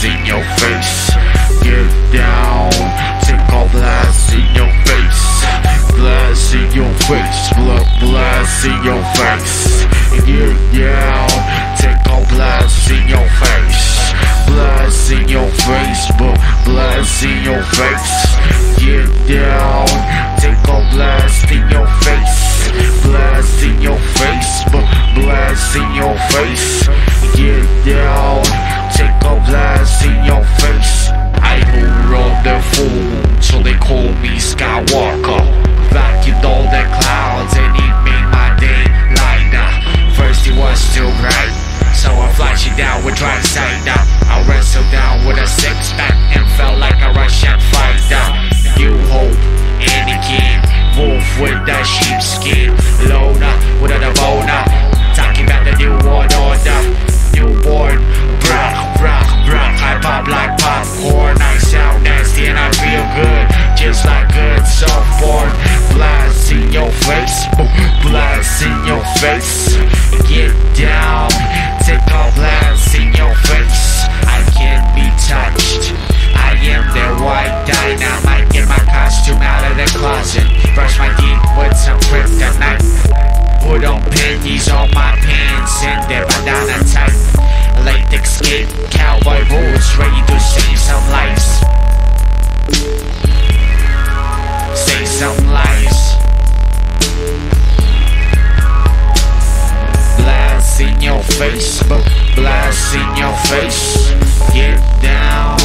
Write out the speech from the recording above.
blast in your face. Get down, take a blast in your face. Blast in your face, blood blast in your face. Get down, take a blast in your face. Blast in your face, but blast in your face. Get down, so I flashed it down with dry side down. I wrestled down with a six pack and felt like a Russian fighter. New hope, Anakin, wolf with that sheepskin, Lona with a boner. Talking about the new world order, newborn, brah, brah, brah. I pop like popcorn, I sound nasty and I feel good, just like good softborn. Blast in your face, blast in your face. Blast in your face, but blast in your face. Get down,